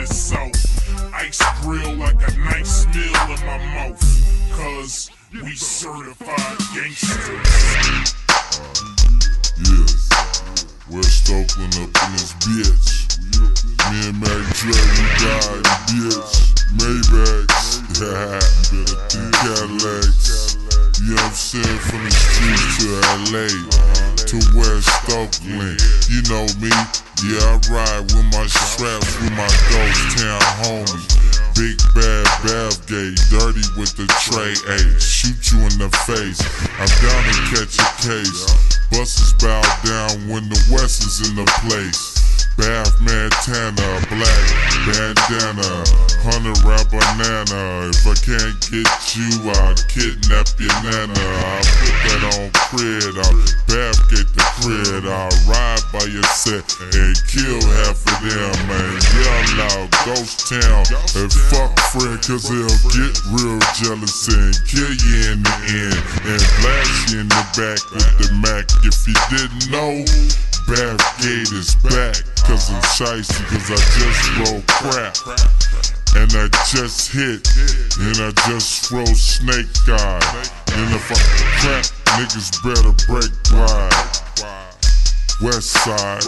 the south. Ice grill like a nice meal in my mouth. Cause we certified gangsters. Uh, yeah, West Oakland up in this bitch. Me and Mac Dre, we ride bitch. Maybachs, yeah, Cadillacs. You know what I'm saying? From the streets to LA, to West Oakland. You know me, yeah, I ride with my straps, with my ghost town homies. Big bad Bavgate, dirty with the tray A. Shoot you in the face. I'm down to catch a case. Buses bow down when the West is in the place. Bav Montana, black bandana, hundred rap banana. If I can't get you, I'll kidnap your nana. I put that on cred, I'll Bathgate the cred. I'll ride by your set and kill half of them, man. Yell out, ghost town, and fuck friend, cause he'll get real jealous and kill you in the end. And blast you in the back with the Mac if you didn't know. Bavgate is back, cause I'm shicey, cause I just roll crap. And I just hit, and I just throw snake eye. And niggas better break wide. West side.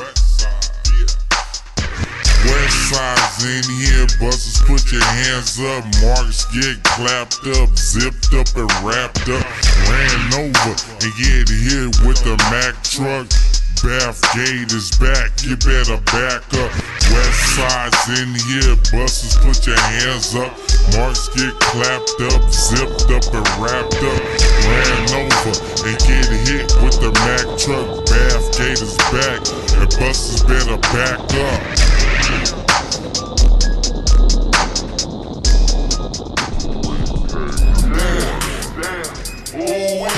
West side's in here, busters put your hands up, marks get clapped up, zipped up and wrapped up, ran over and get hit with the Mack truck. Bavgate is back, you better back up. West side's in here, busters put your hands up, Marks get clapped up, zipped up and wrapped up, ran over and get hit with the Mack truck. Bath Gator's back, and buses better back up. Ooh,